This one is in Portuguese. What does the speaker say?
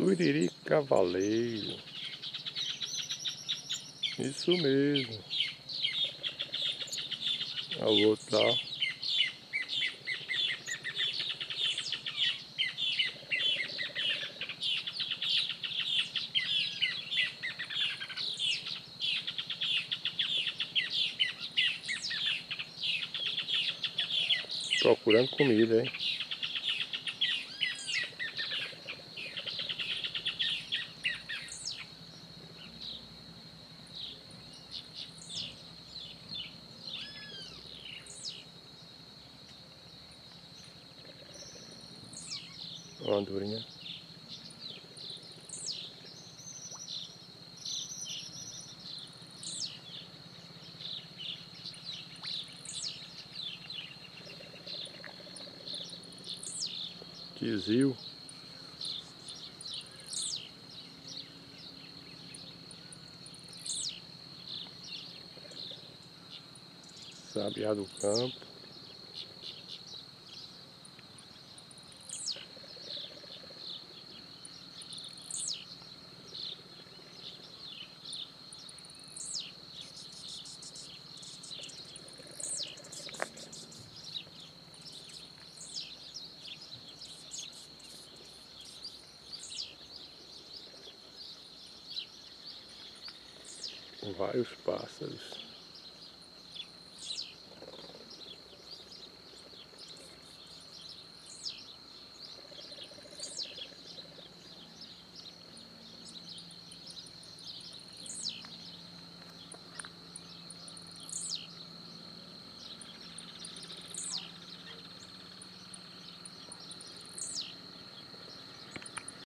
Suriri Cavaleiro. Isso mesmo. Olha o outro lá. Procurando comida, hein? Uma andorinha. Tizil. Sabiá do campo. Vários pássaros.